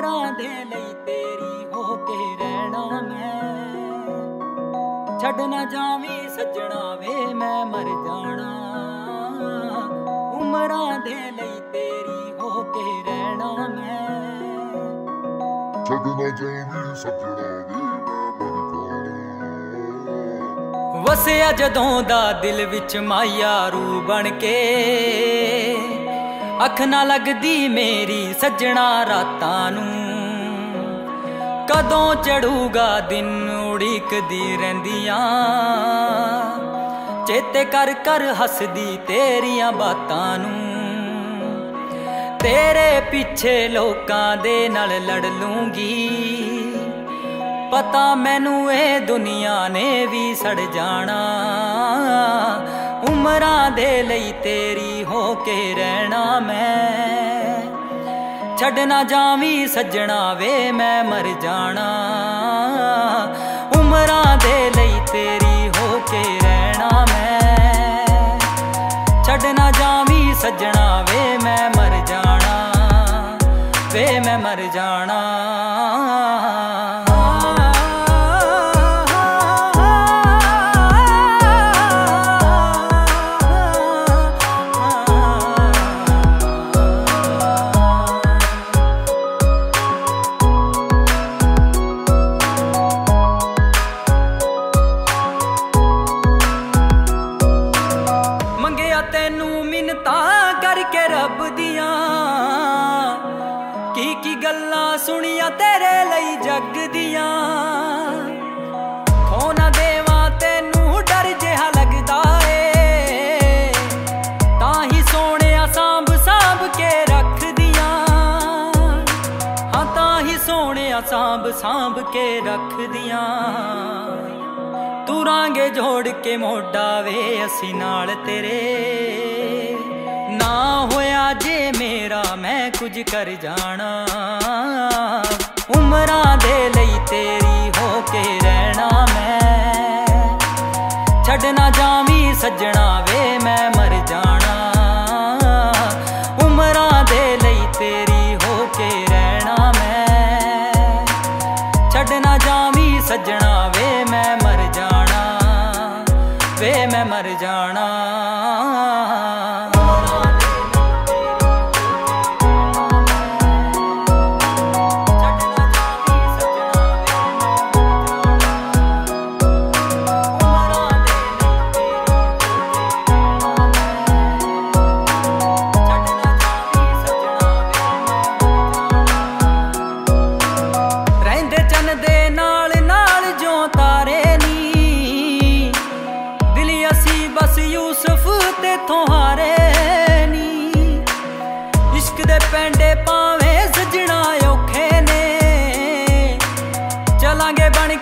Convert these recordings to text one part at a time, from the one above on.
ਉਮਰਾਂ ਦੇ ਲਈ ਤੇਰੀ ਹੋ ਕੇ ਰਹਿਣਾ ਮੈਂ। ਛੱਡ ਨਾ ਜਾਵੀਂ ਸੱਜਣਾ ਵੇ ਮੈਂ ਮਰ ਜਾਣਾ। ਉਮਰਾਂ ਦੇ ਲਈ ਤੇਰੀ ਹੋ ਕੇ ਰਹਿਣਾ ਮੈਂ। ਛੱਡ ਨਾ ਜਾਵੀਂ ਸੱਜਣਾ ਵੇ ਮੈਂ ਮਰ ਜਾਣਾ। ਵਸਿਆ ਜਦੋਂ ਦਾ ਦਿਲ ਵਿੱਚ ਮਾਇਆ ਰੂ ਬਣ ਕੇ ਅੱਖ ਨਾ ਲੱਗਦੀ ਮੇਰੀ ਸੱਜਣਾ ਰਾਤਾਂ ਨੂੰ। ਕਦੋਂ ਚੜੂਗਾ ਦਿਨ ਉਡੀਕਦੀ ਰਹਿੰਦੀਆਂ। ਚੇਤੇ ਕਰ ਕਰ ਹੱਸਦੀ ਤੇਰੀਆਂ ਬਾਤਾਂ ਨੂੰ। ਤੇਰੇ ਪਿੱਛੇ ਲੋਕਾਂ ਦੇ ਨਾਲ ਲੜ ਲੂੰਗੀ। ਪਤਾ ਮੈਨੂੰ ਇਹ ਦੁਨੀਆ ਨੇ ਵੀ ਸੜ ਜਾਣਾ। ਉਮਰਾਂ ਦੇ ਲਈ ਤੇਰੀ ਹੋ ਕੇ ਰਹਿਣਾ ਮੈਂ। ਛੱਡ ਨਾ ਜਾਵੀਂ ਸੱਜਣਾ ਵੇ, ਮੈਂ ਮਰ ਜਾਣਾ। ਉਮਰਾਂ ਦੇ ਲਈ ਤੇਰੀ ਹੋ ਕੇ ਰਹਿਣਾ ਮੈਂ। ਛੱਡ ਨਾ ਜਾਵੀਂ ਸੱਜਣਾ ਵੇ, ਮੈਂ ਮਰ ਜਾਣਾ। ਵੇ, ਮੈਂ ਮਰ ਜਾਣਾ। ਮੰਗਿਆ ਤੈਨੂੰ ਮਿੰਨਤਾਂ ਕਰਕੇ ਰੱਬ ਦੀਆਂ। ਕੀ ਕੀ ਗੱਲਾਂ ਸੁਣੀਆਂ ਤੇਰੇ ਲਈ ਜੱਗ ਦੀਆਂ। ਖੋ ਦੇਵਾਂ, ਤੈਨੂੰ ਡਰ ਜਿਹਾ ਲੱਗਦਾ ਏ। ਤਾਂ ਹੀ ਸੋਹਣਿਆ ਸਾਂਭ ਸਾਂਭ ਕੇ ਰੱਖਦੀਆਂ ਹਾਂ, ਤਾਂ ਹੀ ਸੋਹਣਿਆ ਸਾਂਭ ਸਾਂਭ ਕੇ ਰੱਖਦੀਆਂ ਤੁਰਾਂਗੇ ਜੋੜ ਕੇ ਮੋਢਾ ਵੇ, ਅਸੀਂ ਨਾਲ ਤੇਰੇ। ਨਾ ਹੋਇਆ ਜੇ ਮੇਰਾ, ਮੈਂ ਕੁਝ ਕਰ ਜਾਣਾ। ਉਮਰਾਂ ਦੇ ਲਈ ਤੇਰੀ ਹੋ ਕੇ ਰਹਿਣਾ ਮੈਂ। ਛੱਡ ਨਾ ਜਾਵੀਂ ਸੱਜਣਾ ਵੇ, ਮੈਂ ਮਰ ਜਾਣਾ। ਉਮਰਾਂ ਦੇ ਲਈ ਤੇਰੀ ਹੋ ਕੇ ਰਹਿਣਾ ਮੈਂ। ਛੱਡ ਨਾ ਜਾਵੀਂ ਸੱਜਣਾ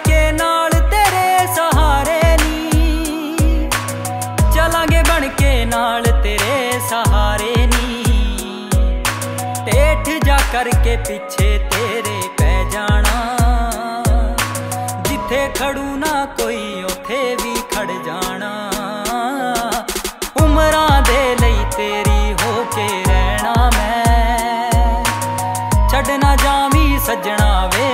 ਕੇ ਨਾਲ ਤੇਰੇ ਸਹਾਰੇ ਨੀ। ਚਲਾਂਗੇ ਬਣ ਕੇ ਨਾਲ ਤੇਰੇ ਸਹਾਰੇ ਨੀ। ਟੇਠ ਜਾ ਕਰਕੇ ਪਿੱਛੇ ਤੇਰੇ ਪੈ ਜਾਣਾ। ਜਿੱਥੇ ਖੜੂ ਨਾ ਕੋਈ, ਉਥੇ ਵੀ ਖੜ ਜਾਣਾ। ਉਮਰਾਂ ਦੇ ਲਈ ਤੇਰੀ ਹੋ ਕੇ ਰਹਿਣਾ ਮੈਂ। ਛੱਡ ਨਾ ਜਾਵੀਂ ਸੱਜਣਾ ਵੇ।